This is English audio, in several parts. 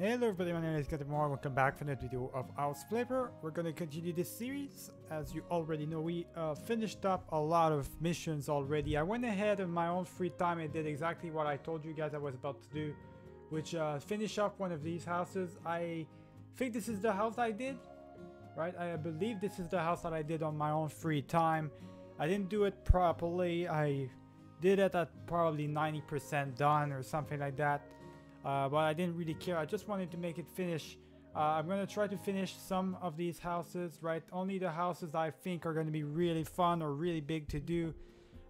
Hello everybody, my name is Katamor. Welcome back for another video of House Flipper. We're gonna continue this series. As you already know, we uh, finished up a lot of missions already. I went ahead in my own free time and did exactly what I told you guys I was about to do, which uh, finish up one of these houses. I think this is the house I did, right? I believe this is the house that I did on my own free time. I didn't do it properly. I did it at probably 90% done or something like that uh, but I didn't really care. I just wanted to make it finish. Uh, I'm going to try to finish some of these houses, right? Only the houses I think are going to be really fun or really big to do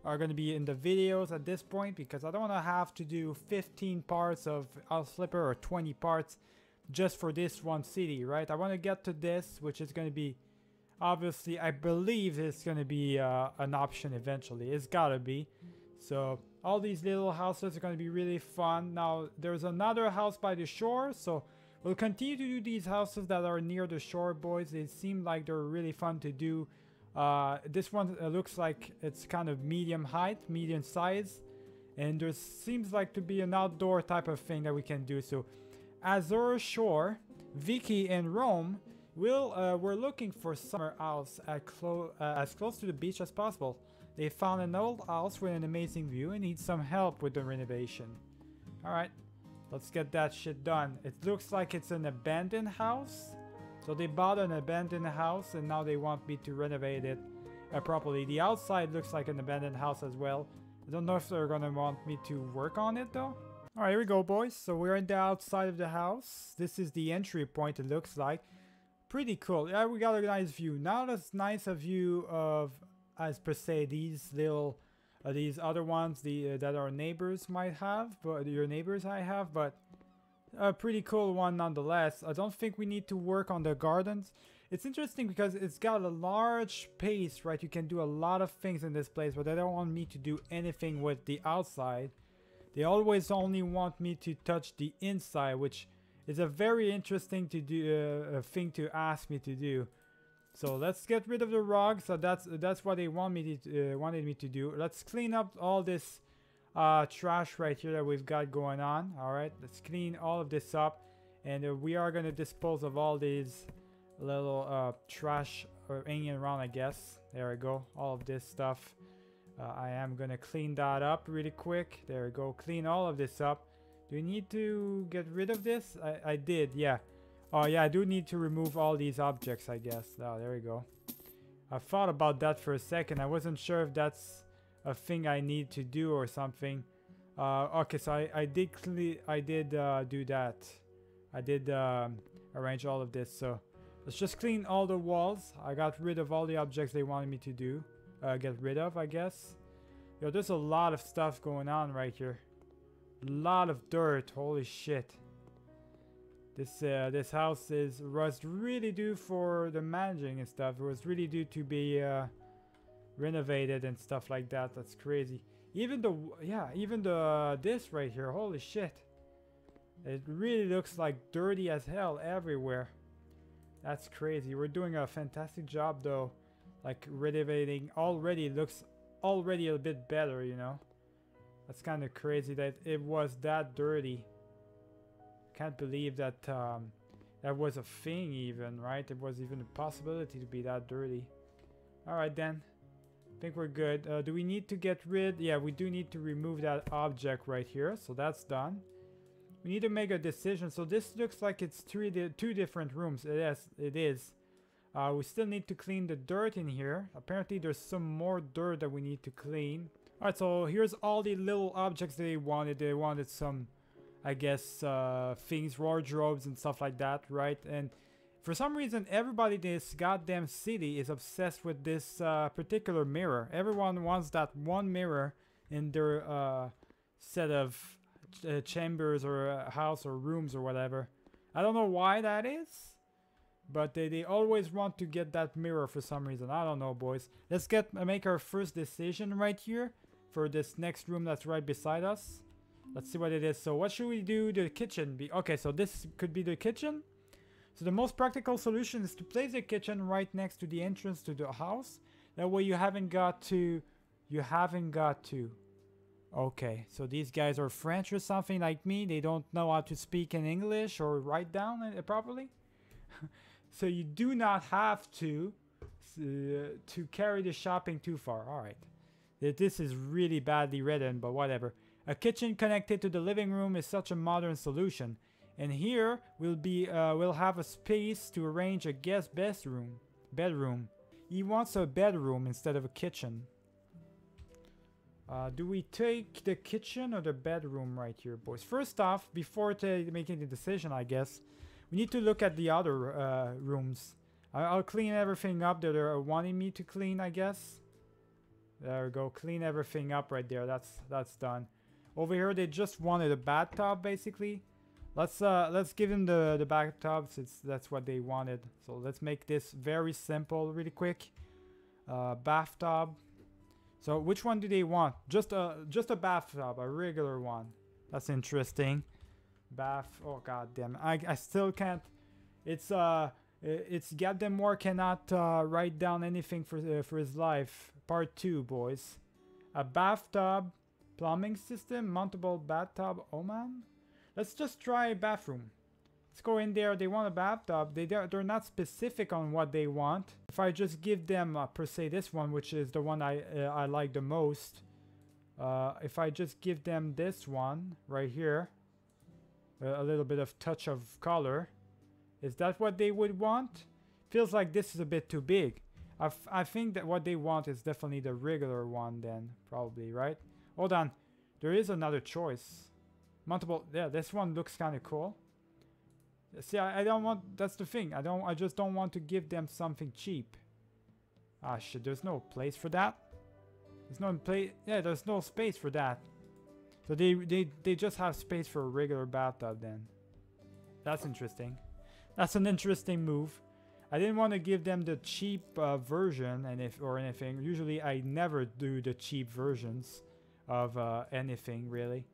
are going to be in the videos at this point because I don't want to have to do 15 parts of House Flipper or 20 parts just for this one city, right? I want to get to this, which is going to be, obviously, I believe it's going to be uh, an option eventually. It's got to be. So all these little houses are going to be really fun. Now, there's another house by the shore, so we'll continue to do these houses that are near the shore, boys. They seem like they're really fun to do. Uh, this one uh, looks like it's kind of medium height, medium size. And there seems like to be an outdoor type of thing that we can do. So, Azure Shore, Vicky, and Rome will uh, we're looking for summer house at clo uh, as close to the beach as possible. They found an old house with an amazing view and need some help with the renovation. Alright, let's get that shit done. It looks like it's an abandoned house. So they bought an abandoned house and now they want me to renovate it uh, properly. The outside looks like an abandoned house as well. I don't know if they're gonna want me to work on it though. Alright, here we go boys. So we're in the outside of the house. This is the entry point it looks like. Pretty cool. Yeah, we got a nice view. Not as nice a view of as per se these little uh, these other ones the uh, that our neighbors might have but your neighbors I have but a pretty cool one nonetheless. I don't think we need to work on the gardens. It's interesting because it's got a large space right? You can do a lot of things in this place but they don't want me to do anything with the outside. They always only want me to touch the inside which is a very interesting to do uh, thing to ask me to do so let's get rid of the rug. So that's that's what they want me to, uh, wanted me to do. Let's clean up all this uh, trash right here that we've got going on. All right, let's clean all of this up, and uh, we are gonna dispose of all these little uh, trash or hanging around. I guess there we go. All of this stuff. Uh, I am gonna clean that up really quick. There we go. Clean all of this up. Do you need to get rid of this? I, I did, yeah. Oh yeah, I do need to remove all these objects, I guess. Oh, there we go. I thought about that for a second. I wasn't sure if that's a thing I need to do or something. Uh, okay, so I, I did I did uh, do that. I did um, arrange all of this. So let's just clean all the walls. I got rid of all the objects they wanted me to do. Uh, get rid of, I guess. Yo, there's a lot of stuff going on right here. A lot of dirt. Holy shit. This uh, this house is was really due for the managing and stuff. It was really due to be uh, renovated and stuff like that. That's crazy. Even the yeah, even the this right here. Holy shit! It really looks like dirty as hell everywhere. That's crazy. We're doing a fantastic job though. Like renovating already looks already a bit better, you know. That's kind of crazy that it was that dirty. Can't believe that um, that was a thing even, right? It was even a possibility to be that dirty. Alright then. I think we're good. Uh, do we need to get rid? Yeah, we do need to remove that object right here. So that's done. We need to make a decision. So this looks like it's three di two different rooms. It is. It is. Uh, we still need to clean the dirt in here. Apparently there's some more dirt that we need to clean. Alright, so here's all the little objects they wanted. They wanted some I guess, uh, things, wardrobes and stuff like that, right? And for some reason, everybody in this goddamn city is obsessed with this uh, particular mirror. Everyone wants that one mirror in their uh, set of ch uh, chambers or uh, house or rooms or whatever. I don't know why that is, but they, they always want to get that mirror for some reason. I don't know, boys. Let's get make our first decision right here for this next room that's right beside us. Let's see what it is. So what should we do the kitchen be? Okay, so this could be the kitchen. So the most practical solution is to place the kitchen right next to the entrance to the house. That way you haven't got to, you haven't got to. Okay, so these guys are French or something like me. They don't know how to speak in English or write down it properly. so you do not have to uh, to carry the shopping too far. All right. This is really badly written, but whatever. A kitchen connected to the living room is such a modern solution. And here we'll be uh, we'll have a space to arrange a guest bedroom. Bedroom. He wants a bedroom instead of a kitchen. Uh, do we take the kitchen or the bedroom right here, boys? First off, before making the decision, I guess, we need to look at the other uh, rooms. I'll clean everything up that they're wanting me to clean, I guess. There we go. Clean everything up right there. That's that's done. Over here, they just wanted a bathtub, basically. Let's uh let's give them the the bathtub since that's what they wanted. So let's make this very simple, really quick. Uh, bathtub. So which one do they want? Just a just a bathtub, a regular one. That's interesting. Bath. Oh god damn. I I still can't. It's uh it's Goddamn War cannot uh, write down anything for uh, for his life. Part two, boys. A bathtub, plumbing system, mountable bathtub. Oh man. Let's just try bathroom. Let's go in there. They want a bathtub. They they're not specific on what they want. If I just give them uh, per se this one, which is the one I uh, I like the most. Uh, if I just give them this one right here, a little bit of touch of color is that what they would want? Feels like this is a bit too big. I, I think that what they want is definitely the regular one then, probably, right? Hold on. There is another choice. Multiple, yeah, this one looks kind of cool. See, I, I don't want, that's the thing. I don't, I just don't want to give them something cheap. Ah, shit, there's no place for that. There's no place, yeah, there's no space for that. So they, they, they just have space for a regular bathtub then. That's interesting. That's an interesting move. I didn't want to give them the cheap uh, version and if or anything. Usually I never do the cheap versions of uh, anything really.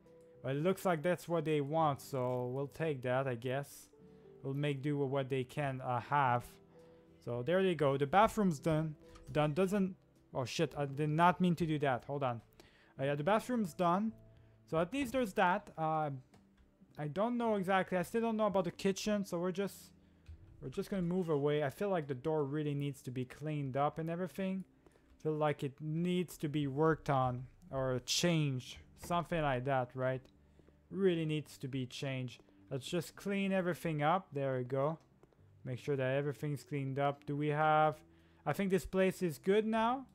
But it looks like that's what they want, so we'll take that, I guess. We'll make do with what they can uh, have. So there they go. The bathroom's done. Done. Doesn't... Oh shit, I did not mean to do that. Hold on. Uh, yeah, the bathroom's done. So at least there's that. Uh, I don't know exactly. I still don't know about the kitchen, so we're just we're just gonna move away. I feel like the door really needs to be cleaned up and everything. Feel like it needs to be worked on or changed. Something like that, right? Really needs to be changed. Let's just clean everything up. There we go. Make sure that everything's cleaned up. Do we have... I think this place is good now.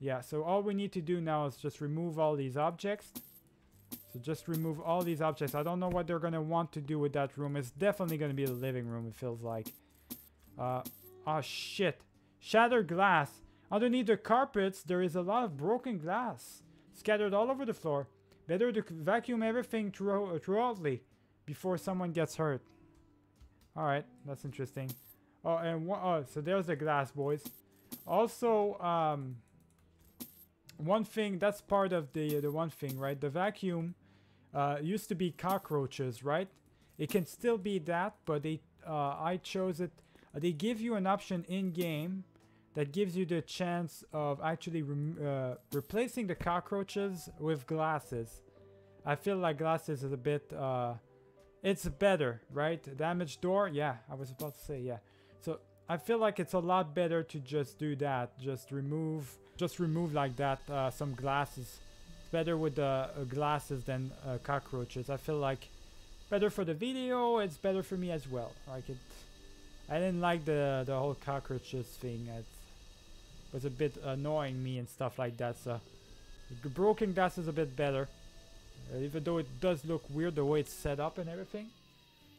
Yeah, so all we need to do now is just remove all these objects. So just remove all these objects. I don't know what they're going to want to do with that room. It's definitely going to be the living room, it feels like. Uh, oh shit. Shattered glass. Underneath the carpets, there is a lot of broken glass scattered all over the floor. Better to vacuum everything through throughoutly before someone gets hurt. Alright, that's interesting. Oh, and oh, so there's the glass, boys. Also, um, one thing, that's part of the, the one thing, right? The vacuum uh, used to be cockroaches, right? It can still be that, but they uh, I chose it they give you an option in-game that gives you the chance of actually uh, replacing the cockroaches with glasses. I feel like glasses is a bit, uh, it's better, right? Damaged door, yeah, I was about to say, yeah. So I feel like it's a lot better to just do that, just remove, just remove like that uh, some glasses. It's better with the uh, glasses than uh, cockroaches. I feel like better for the video, it's better for me as well. Like it, I didn't like the the whole cockroaches thing. It was a bit annoying me and stuff like that. So the broken glass is a bit better, uh, even though it does look weird the way it's set up and everything.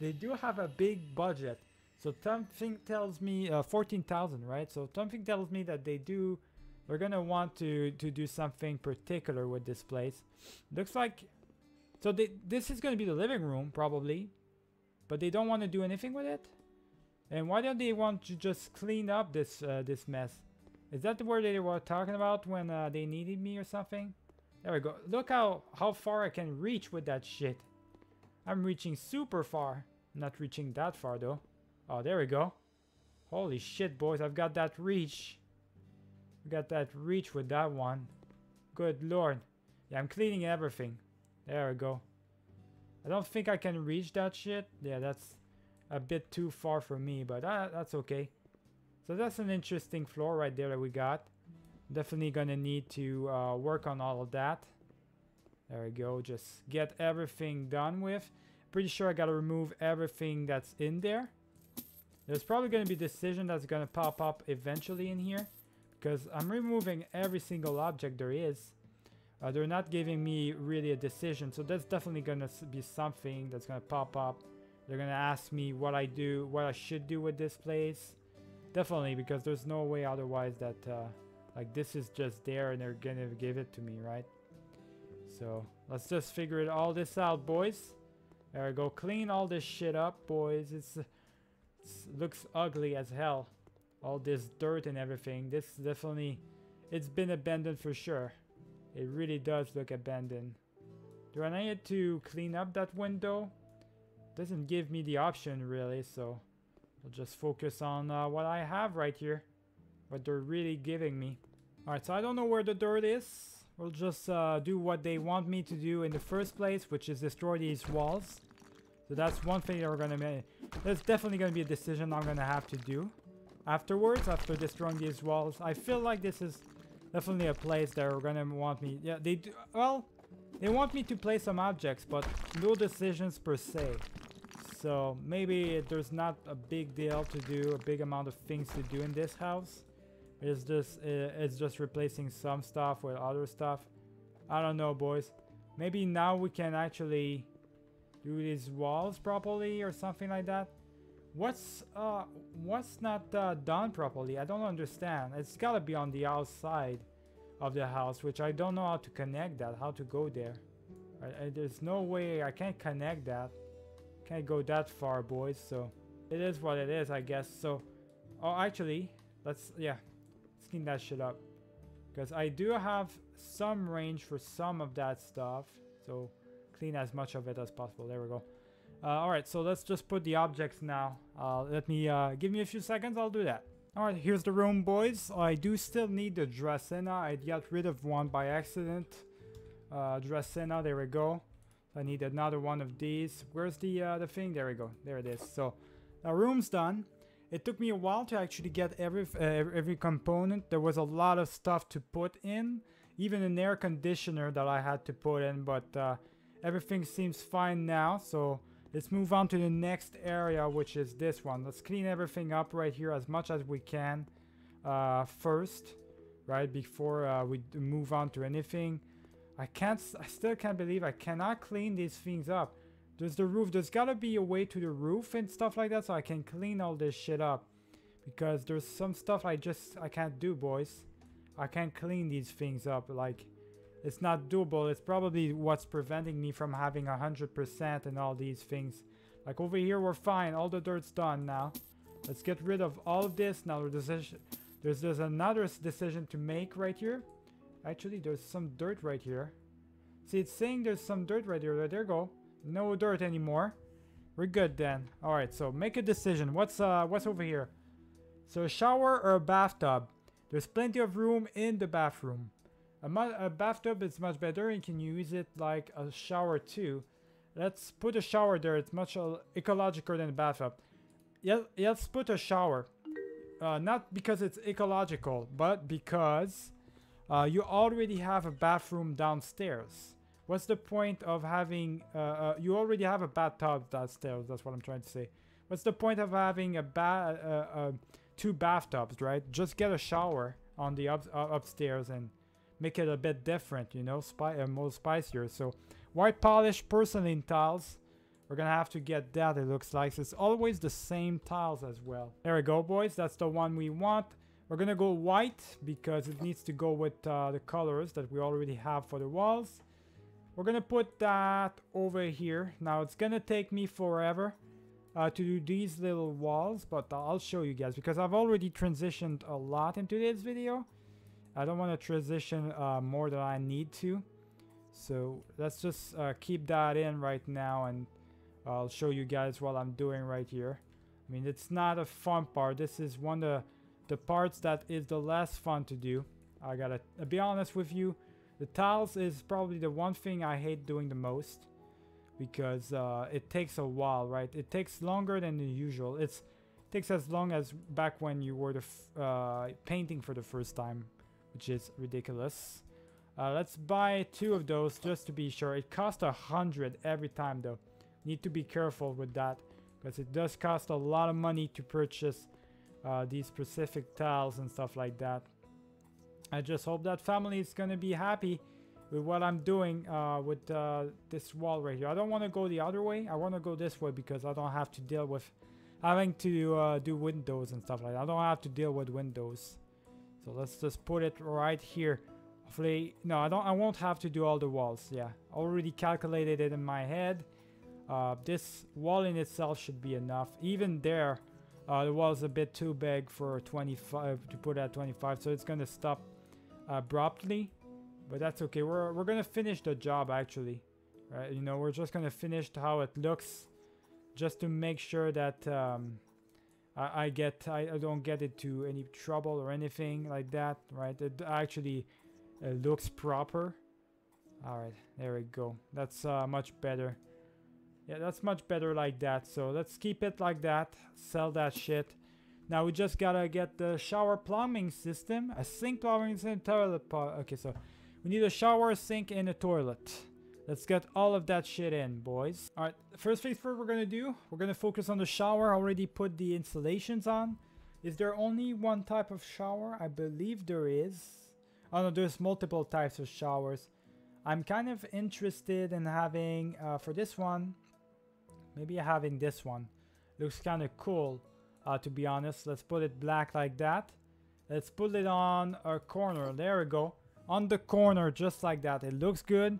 They do have a big budget, so something tells me uh, 14,000, right? So something tells me that they do. They're gonna want to to do something particular with this place. Looks like so they, this is gonna be the living room probably, but they don't want to do anything with it. And why don't they want to just clean up this uh, this mess? Is that the word they were talking about when uh, they needed me or something? There we go. Look how, how far I can reach with that shit. I'm reaching super far. Not reaching that far though. Oh, there we go. Holy shit, boys. I've got that reach. Got that reach with that one. Good lord. Yeah, I'm cleaning everything. There we go. I don't think I can reach that shit. Yeah, that's a bit too far for me, but uh, that's okay. So that's an interesting floor right there that we got. Definitely gonna need to uh, work on all of that. There we go. Just get everything done with. Pretty sure I gotta remove everything that's in there. There's probably gonna be a decision that's gonna pop up eventually in here. Because I'm removing every single object there is. Uh, they're not giving me really a decision. So that's definitely gonna be something that's gonna pop up. They're gonna ask me what I do, what I should do with this place. Definitely, because there's no way otherwise that... Uh, like this is just there and they're gonna give it to me, right? So let's just figure it all this out, boys. There we go. Clean all this shit up, boys. It's, it's looks ugly as hell. All this dirt and everything. This definitely, it's been abandoned for sure. It really does look abandoned. Do I need to clean up that window? Doesn't give me the option really, so I'll just focus on uh, what I have right here what they're really giving me. Alright, so I don't know where the dirt is. We'll just uh, do what they want me to do in the first place, which is destroy these walls. So that's one thing that we're gonna make. That's definitely gonna be a decision I'm gonna have to do afterwards, after destroying these walls. I feel like this is definitely a place that are gonna want me. Yeah, they do. Well, they want me to play some objects, but no decisions per se. So maybe there's not a big deal to do, a big amount of things to do in this house. It's just uh, it's just replacing some stuff with other stuff. I don't know, boys. Maybe now we can actually do these walls properly or something like that. What's uh what's not uh, done properly? I don't understand. It's gotta be on the outside of the house, which I don't know how to connect that. How to go there? I, I, there's no way I can't connect that. Can't go that far, boys. So it is what it is, I guess. So, oh, actually, let's yeah clean that shit up. Because I do have some range for some of that stuff. So clean as much of it as possible. There we go. Uh, Alright, so let's just put the objects now. Uh, let me, uh, give me a few seconds, I'll do that. Alright, here's the room, boys. I do still need the Dracaena. I got rid of one by accident. Uh, Dracaena, there we go. I need another one of these. Where's the, uh, the thing? There we go. There it is. So, the room's done. It took me a while to actually get every uh, every component. There was a lot of stuff to put in, even an air conditioner that I had to put in, but uh, everything seems fine now. So let's move on to the next area, which is this one. Let's clean everything up right here as much as we can uh, first, right before uh, we move on to anything. I can't, I still can't believe I cannot clean these things up. There's the roof. There's gotta be a way to the roof and stuff like that so I can clean all this shit up. Because there's some stuff I just, I can't do, boys. I can't clean these things up. Like, it's not doable. It's probably what's preventing me from having 100% and all these things. Like over here, we're fine. All the dirt's done now. Let's get rid of all of this. Now there's, there's, there's another decision to make right here. Actually, there's some dirt right here. See, it's saying there's some dirt right here. There go. No dirt anymore. We're good then. Alright, so make a decision. What's uh what's over here? So a shower or a bathtub? There's plenty of room in the bathroom. A, a bathtub is much better and can use it like a shower too. Let's put a shower there. It's much uh, ecological than a bathtub. Yeah, let's put a shower. Uh, not because it's ecological, but because uh, you already have a bathroom downstairs. What's the point of having... Uh, uh, you already have a bathtub downstairs, that's what I'm trying to say. What's the point of having a ba uh, uh, two bathtubs, right? Just get a shower on the up uh, upstairs and make it a bit different, you know, Spi more spicier. So white polish porcelain tiles. We're gonna have to get that, it looks like. So it's always the same tiles as well. There we go, boys. That's the one we want. We're gonna go white because it needs to go with uh, the colors that we already have for the walls. We're gonna put that over here. Now it's gonna take me forever uh, to do these little walls, but I'll show you guys because I've already transitioned a lot in today's video. I don't want to transition uh, more than I need to. So let's just uh, keep that in right now and I'll show you guys what I'm doing right here. I mean, it's not a fun part. This is one of the, the parts that is the less fun to do. I gotta be honest with you. The tiles is probably the one thing I hate doing the most because uh, it takes a while, right? It takes longer than the usual. It's it takes as long as back when you were the uh, painting for the first time, which is ridiculous. Uh, let's buy two of those just to be sure. It costs a hundred every time though. Need to be careful with that because it does cost a lot of money to purchase uh, these specific tiles and stuff like that. I just hope that family is gonna be happy with what I'm doing uh, with uh, this wall right here. I don't want to go the other way. I want to go this way because I don't have to deal with having to uh, do windows and stuff like that. I don't have to deal with windows. So let's just put it right here. Hopefully, no, I don't. I won't have to do all the walls. Yeah, already calculated it in my head. Uh, this wall in itself should be enough. Even there, uh, the wall's a bit too big for 25 to put at 25, so it's gonna stop abruptly. But that's okay. We're we're gonna finish the job actually. Right? You know, we're just gonna finish how it looks, just to make sure that um, I, I get I, I don't get into any trouble or anything like that. Right? It actually uh, looks proper. All right, there we go. That's uh, much better. Yeah, that's much better like that. So let's keep it like that. Sell that shit. Now we just gotta get the shower plumbing system, a sink plumbing system, toilet. Okay, so we need a shower, sink, and a toilet. Let's get all of that shit in, boys. All right, first things first we're gonna do, we're gonna focus on the shower. I already put the installations on. Is there only one type of shower? I believe there is. Oh no, there's multiple types of showers. I'm kind of interested in having, uh, for this one, maybe having this one. Looks kind of cool, uh, to be honest. Let's put it black like that. Let's put it on a corner. There we go on the corner just like that. It looks good.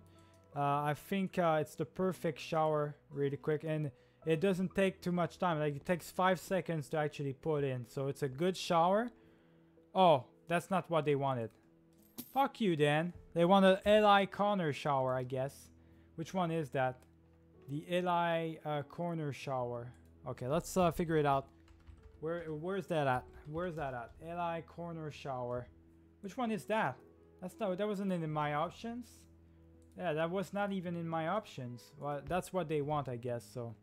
Uh, I think uh, it's the perfect shower really quick and it doesn't take too much time. Like it takes five seconds to actually put in. So it's a good shower. Oh, that's not what they wanted. Fuck you Dan. They want an L.I. corner shower, I guess. Which one is that? The Eli uh, corner shower. Okay, let's uh, figure it out. Where Where's that at? Where's that at? Eli corner shower. Which one is that? That's not, that wasn't in my options. Yeah, that was not even in my options. Well, that's what they want, I guess, so.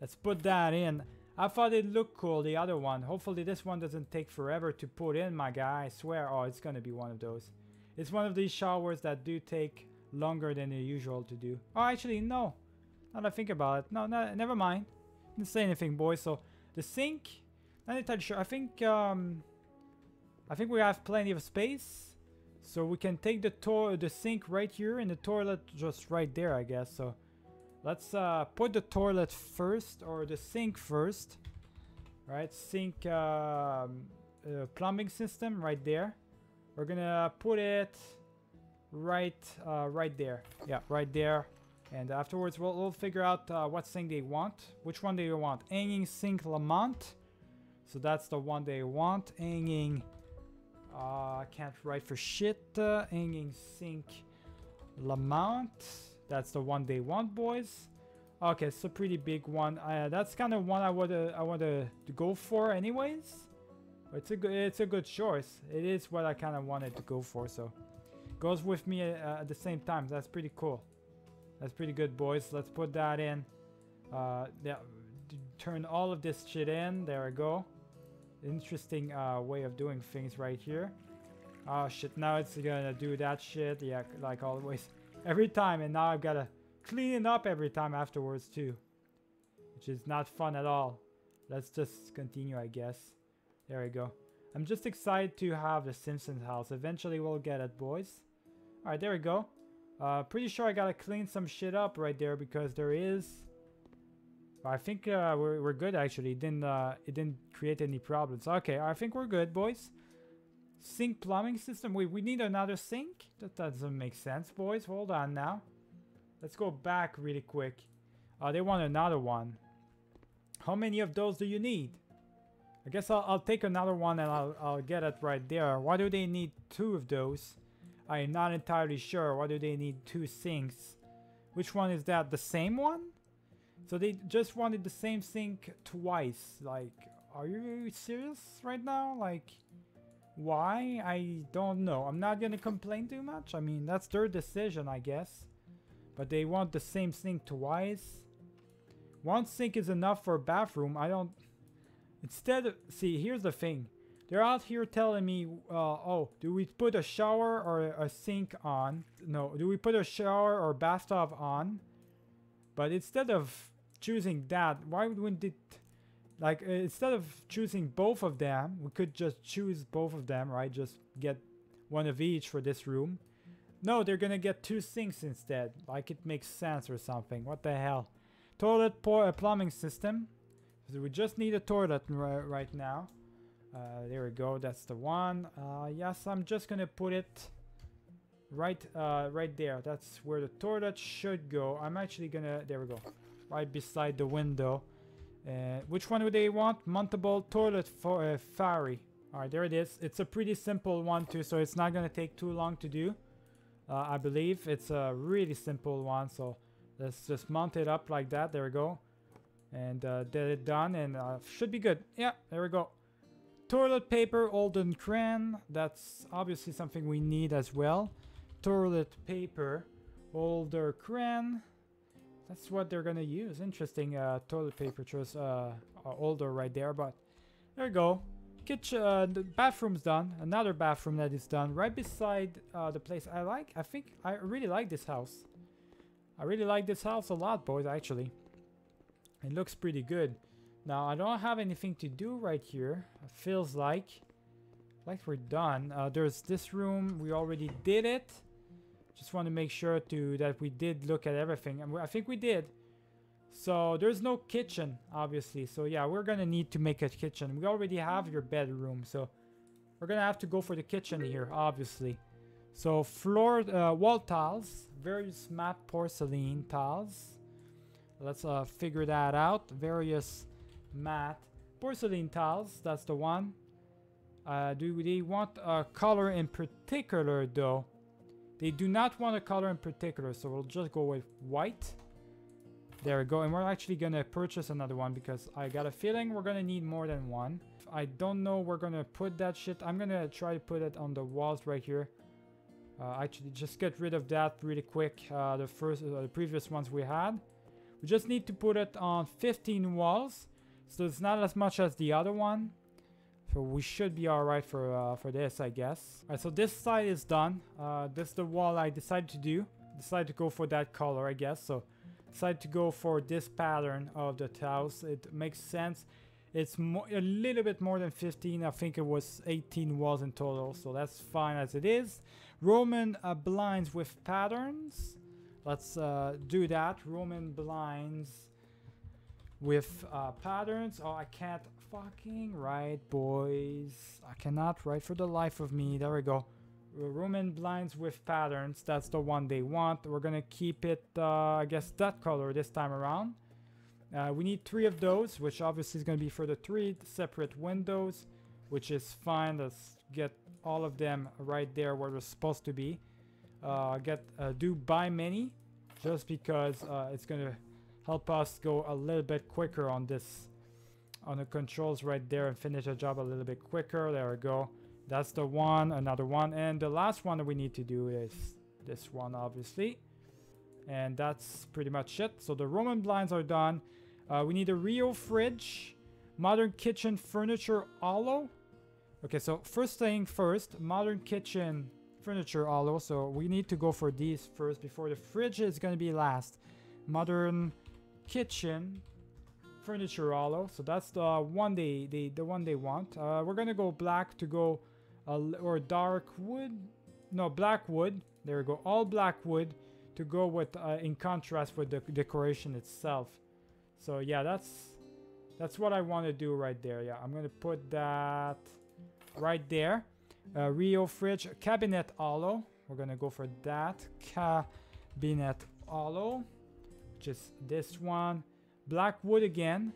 Let's put that in. I thought it looked cool, the other one. Hopefully this one doesn't take forever to put in, my guy. I swear. Oh, it's gonna be one of those. It's one of these showers that do take longer than usual to do. Oh, actually, no. Now that I think about it. No, no, never mind. Didn't say anything, boys. So, the sink, not entirely sure. I think, um... I think we have plenty of space. So we can take the to the sink right here and the toilet just right there, I guess. So let's uh, put the toilet first or the sink first. Right, sink um, uh, plumbing system right there. We're gonna put it right, uh, right there. Yeah, right there. And afterwards, we'll, we'll figure out uh, what thing they want. Which one do you want? Hanging sink Lamont. So that's the one they want. Hanging uh, can't write for shit. Uh, Sink Lamont. That's the one they want, boys. Okay, it's a pretty big one. Uh, that's kind of one I would uh, I want to go for, anyways. It's a good it's a good choice. It is what I kind of wanted to go for, so goes with me uh, at the same time. That's pretty cool. That's pretty good, boys. Let's put that in. Uh, yeah, turn all of this shit in. There we go interesting uh, way of doing things right here. Oh shit, now it's gonna do that shit, yeah, like always. Every time, and now I've gotta clean it up every time afterwards too. Which is not fun at all. Let's just continue, I guess. There we go. I'm just excited to have the Simpsons house. Eventually we'll get it, boys. Alright, there we go. Uh, pretty sure I gotta clean some shit up right there because there is I think uh, we're, we're good actually. It didn't, uh, it didn't create any problems. Okay, I think we're good, boys. Sink plumbing system. Wait, we need another sink? That doesn't make sense, boys. Hold on now. Let's go back really quick. Uh, they want another one. How many of those do you need? I guess I'll, I'll take another one and I'll, I'll get it right there. Why do they need two of those? I'm not entirely sure. Why do they need two sinks? Which one is that? The same one? So they just wanted the same sink twice. Like, are you serious right now? Like, Why? I don't know. I'm not gonna complain too much. I mean, that's their decision, I guess. But they want the same sink twice. One sink is enough for a bathroom. I don't... Instead of... See, here's the thing. They're out here telling me, uh, oh, do we put a shower or a sink on? No, do we put a shower or bathtub on? But instead of choosing that, why wouldn't it... Like, uh, instead of choosing both of them, we could just choose both of them, right? Just get one of each for this room. No, they're gonna get two sinks instead. Like it makes sense or something. What the hell? Toilet plumbing system. So we just need a toilet right now. Uh, there we go. That's the one. Uh, yes, I'm just gonna put it right, uh, right there. That's where the toilet should go. I'm actually gonna. There we go. Right beside the window. Uh, which one do they want? Mountable toilet for uh, Fairy. Alright, there it is. It's a pretty simple one too, so it's not gonna take too long to do. Uh, I believe it's a really simple one, so let's just mount it up like that. There we go. And uh, did it done, and uh, should be good. Yeah, there we go. Toilet paper, Olden Cran. That's obviously something we need as well. Toilet paper, older cran. That's what they're gonna use. Interesting uh, toilet paper choice, uh, older right there, but there you go. Kitchen, uh, the bathroom's done. Another bathroom that is done right beside uh, the place I like. I think I really like this house. I really like this house a lot, boys, actually. It looks pretty good. Now, I don't have anything to do right here. It feels like. Like we're done. Uh, there's this room. We already did it. Just want to make sure to that we did look at everything. And I think we did. So there's no kitchen, obviously. So yeah, we're going to need to make a kitchen. We already have your bedroom. So we're going to have to go for the kitchen here, obviously. So floor, uh, wall tiles. Various matte porcelain tiles. Let's uh, figure that out. Various matte porcelain tiles. That's the one. Uh, do they want a color in particular though? They do not want a color in particular, so we'll just go with white. There we go, and we're actually gonna purchase another one because I got a feeling we're gonna need more than one. I don't know we're gonna put that shit. I'm gonna try to put it on the walls right here. Uh, actually, just get rid of that really quick. Uh, the first, uh, the previous ones we had. We just need to put it on 15 walls, so it's not as much as the other one. So we should be alright for uh, for this, I guess. Alright, so this side is done. Uh, this is the wall I decided to do. Decided to go for that color, I guess. So decided to go for this pattern of the tiles. It makes sense. It's a little bit more than 15. I think it was 18 walls in total. So that's fine as it is. Roman uh, blinds with patterns. Let's uh, do that. Roman blinds with uh, patterns. Oh, I can't fucking write, boys. I cannot write for the life of me. There we go. Roman blinds with patterns. That's the one they want. We're gonna keep it, uh, I guess, that color this time around. Uh, we need three of those, which obviously is gonna be for the three separate windows, which is fine. Let's get all of them right there where they're supposed to be. Uh, get uh, do buy many, just because uh, it's gonna help us go a little bit quicker on this on the controls right there and finish the job a little bit quicker. There we go. That's the one another one. And the last one that we need to do is this one obviously. And that's pretty much it. So the roman blinds are done. Uh, we need a rio fridge modern kitchen furniture allo okay so first thing first modern kitchen furniture allo so we need to go for these first before the fridge is going to be last. Modern kitchen furniture allo so that's the one they, they the one they want. Uh, we're gonna go black to go uh, or dark wood. No black wood. There we go. All black wood to go with uh, in contrast with the decoration itself. So yeah that's that's what I want to do right there. Yeah I'm gonna put that right there. Uh, Rio fridge cabinet allo. We're gonna go for that. Cabinet allo just this one. Black wood again.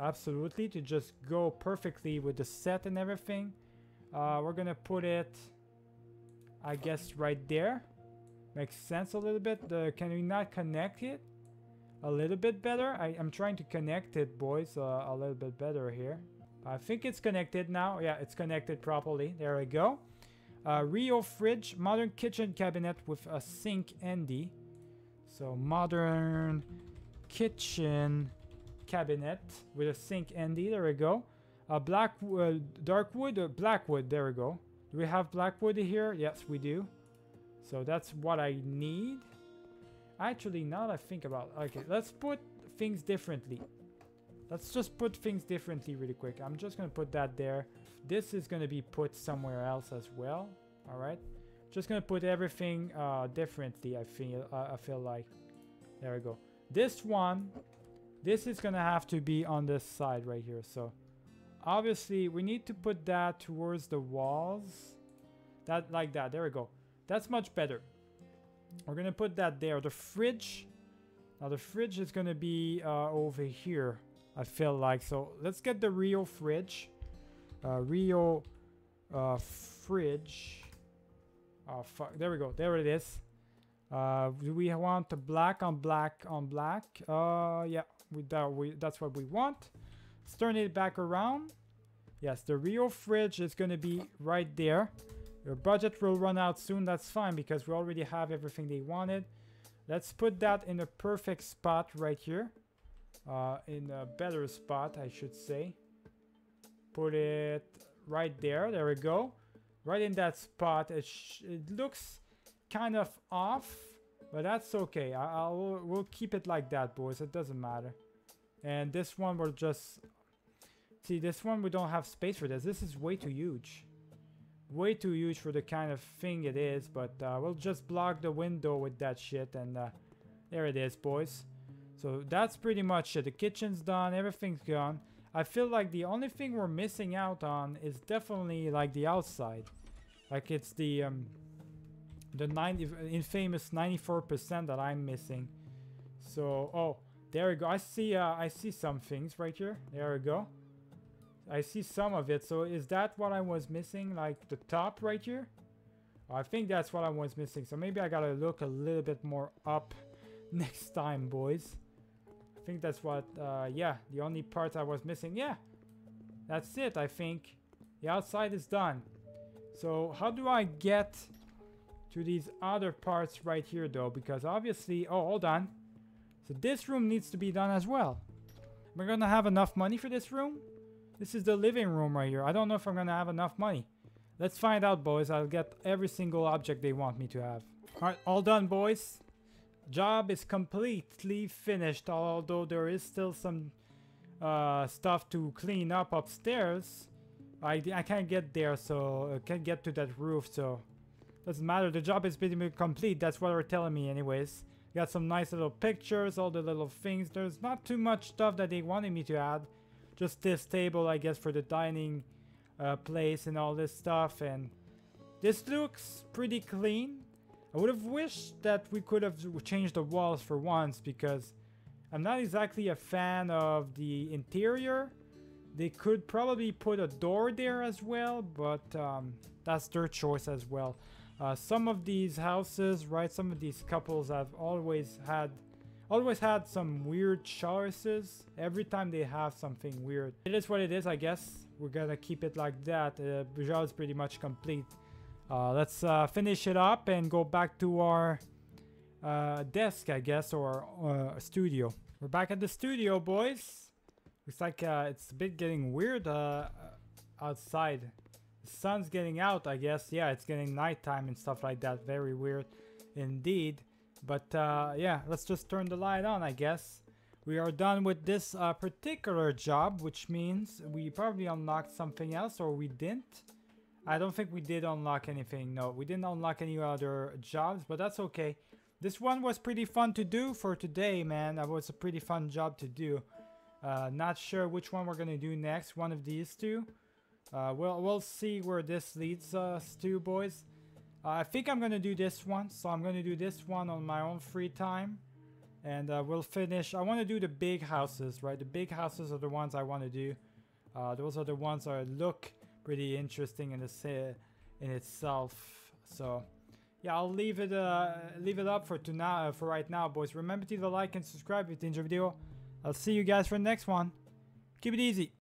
Absolutely, to just go perfectly with the set and everything. Uh, we're gonna put it, I guess, right there. Makes sense a little bit. Can we not connect it a little bit better? I, am trying to connect it, boys, uh, a little bit better here. I think it's connected now. Yeah, it's connected properly. There we go. Uh, Rio fridge, modern kitchen cabinet with a sink handy. So modern kitchen cabinet with a sink Andy. There we go. Uh, black uh, dark wood or black wood. There we go. Do we have black wood here? Yes, we do. So that's what I need. Actually, now that I think about Okay, let's put things differently. Let's just put things differently really quick. I'm just going to put that there. This is going to be put somewhere else as well. All right. Just to put everything uh, differently, I feel, uh, I feel like. There we go. This one, this is to have to be on this side right here. So obviously we need to put that towards the walls. That like that. There we go. That's much better. We're to put that there. The fridge. Now the fridge is to be uh, over here. I feel like. So let's get the Rio fridge. Uh, Rio uh, fridge. Oh, fuck. There we go. There it is. Uh, do we want the black on black on black? Uh, yeah, we, that, we, that's what we want. Let's turn it back around. Yes, the Rio fridge is going to be right there. Your budget will run out soon. That's fine because we already have everything they wanted. Let's put that in a perfect spot right here uh, in a better spot, I should say. Put it right there. There we go. Right in that spot. It, it looks kind of off, but that's okay. I will we'll keep it like that, boys. It doesn't matter. And this one we're just... See, this one we don't have space for this. This is way too huge. Way too huge for the kind of thing it is, but uh, we'll just block the window with that shit and uh, there it is, boys. So that's pretty much it. The kitchen's done, everything's gone. I feel like the only thing we're missing out on is definitely like the outside. Like it's the um, the 90 infamous 94% that I'm missing. So, oh, there we go. I see uh, I see some things right here. There we go. I see some of it. So is that what I was missing? Like the top right here? I think that's what I was missing. So maybe I gotta look a little bit more up next time, boys. I think that's what, uh, yeah, the only part I was missing. Yeah, that's it, I think. The outside is done. So how do I get to these other parts right here though? Because obviously, oh, hold on. So this room needs to be done as well. We're gonna have enough money for this room? This is the living room right here. I don't know if I'm gonna have enough money. Let's find out, boys. I'll get every single object they want me to have. Alright, all done, boys. Job is completely finished, although there is still some uh, stuff to clean up upstairs. I, I can't get there, so I can't get to that roof, so doesn't matter. The job is pretty much complete. That's what they're telling me anyways. Got some nice little pictures, all the little things. There's not too much stuff that they wanted me to add. Just this table, I guess, for the dining uh, place and all this stuff. And this looks pretty clean. I would have wished that we could have changed the walls for once because I'm not exactly a fan of the interior. They could probably put a door there as well, but um, that's their choice as well. Uh, some of these houses, right, some of these couples have always had always had some weird choices every time they have something weird. It is what it is, I guess. We're gonna keep it like that. Uh, job is pretty much complete. Uh, let's uh, finish it up and go back to our uh, desk, I guess, or uh, studio. We're back at the studio, boys. Looks like uh, it's a bit getting weird uh, outside. The sun's getting out, I guess. Yeah, it's getting nighttime and stuff like that. Very weird indeed. But yeah, let's just turn the light on, I guess. We are done with this particular job, which means we probably unlocked something else or we didn't. I don't think we did unlock anything. No, we didn't unlock any other jobs, but that's okay. This one was pretty fun to do for today, man. That was a pretty fun job to do. Uh, not sure which one we're gonna do next. One of these two. Uh, we'll, we'll see where this leads us to, boys. Uh, I think I'm gonna do this one. So I'm gonna do this one on my own free time. And uh, we'll finish. I want to do the big houses, right? The big houses are the ones I want to do. Uh, those are the ones that look pretty interesting in in itself. So yeah, I'll leave it uh, leave it up for to now uh, for right now, boys. Remember to like and subscribe if you enjoyed the video. I'll see you guys for the next one. Keep it easy.